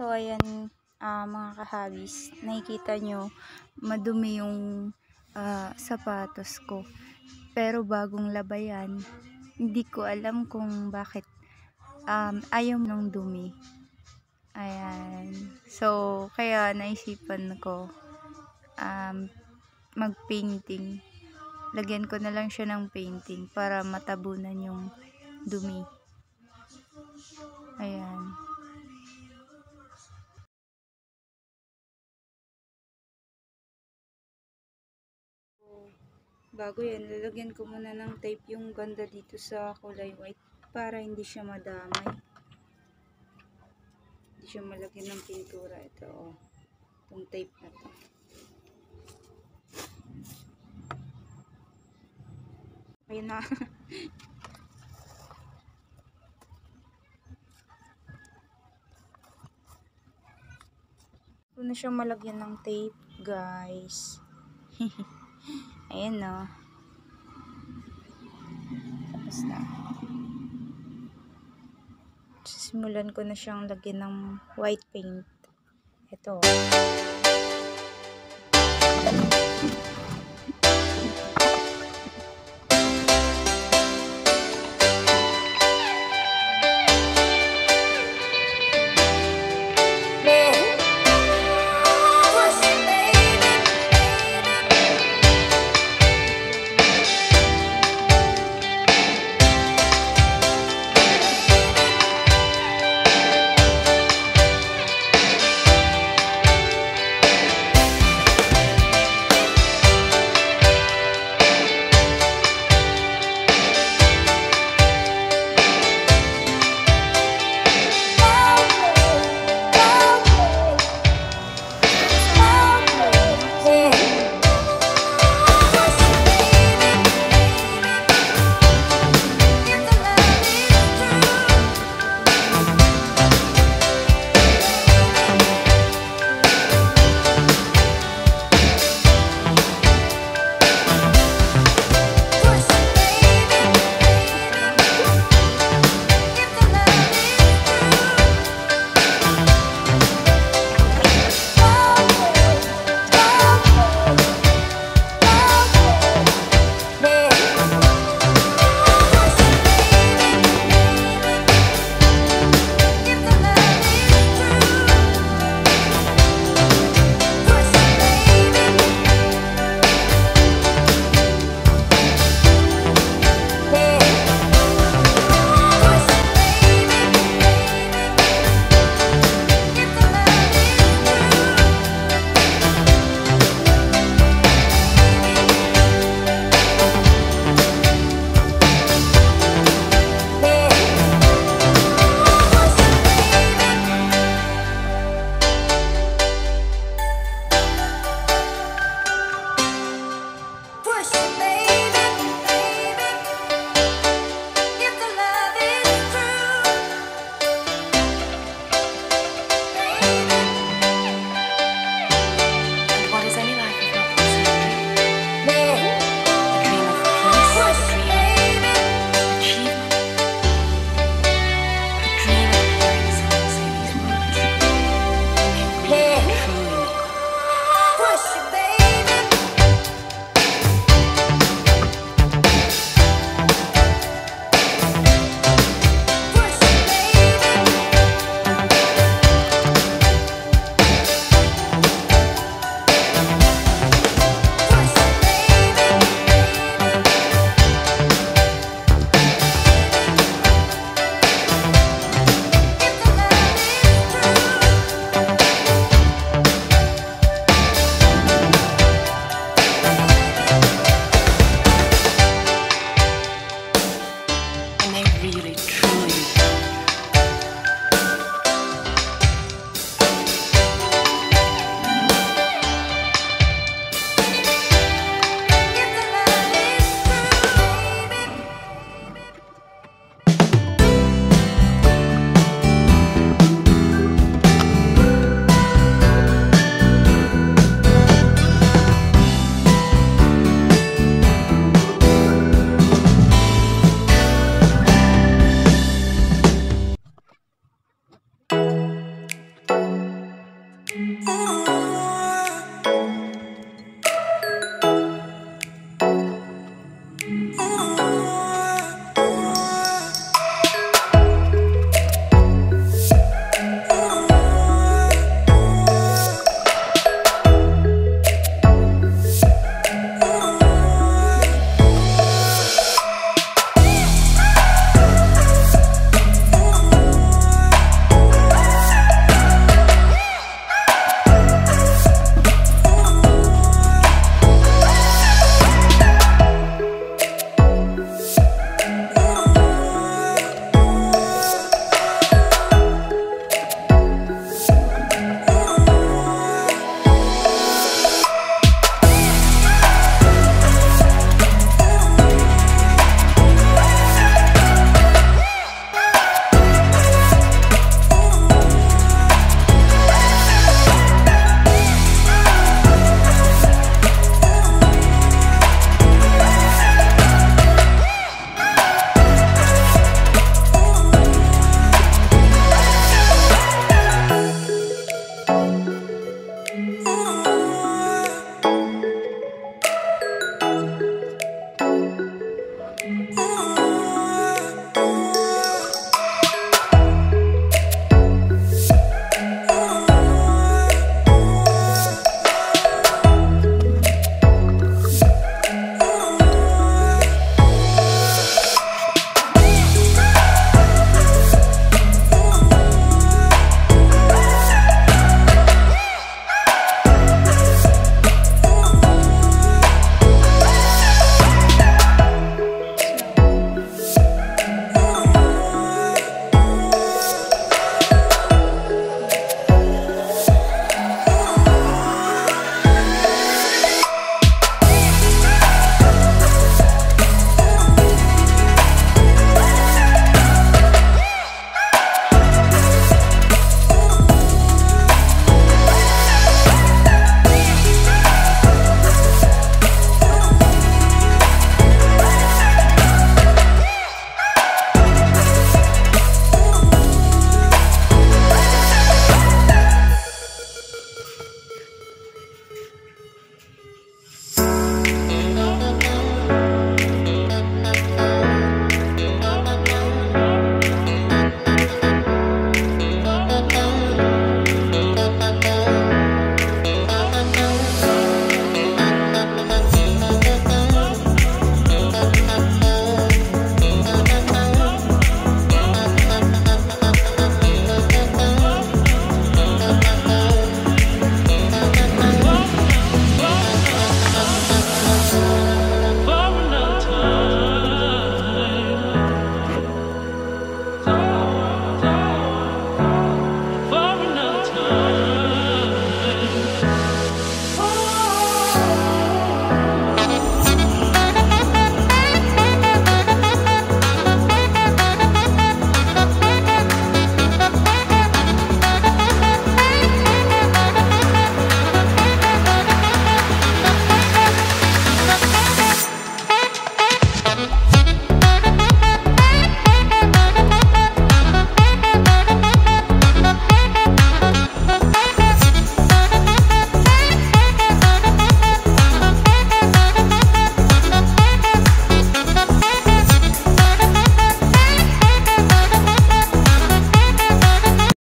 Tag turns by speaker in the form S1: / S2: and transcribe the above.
S1: So, ayan, ah, mga kahabis, nakikita nyo, madumi yung ah, sapatos ko. Pero bagong labayan, hindi ko alam kung bakit um, ayaw ng dumi. Ayan. So, kaya naisipan ko um, mag-painting. Lagyan ko na lang siya ng painting para matabunan yung dumi. Ayan. Bago yan, lalagyan ko muna ng tape yung ganda dito sa kulay white para hindi siya madamay. Hindi siya malagyan ng pintura. Ito, oh. Itong tape na to. Ayun na. Ito na siya malagyan ng tape, guys. Ayan no. Tapos na. Simulan ko na siyang lagyan ng white paint. Ito.
S2: Oh.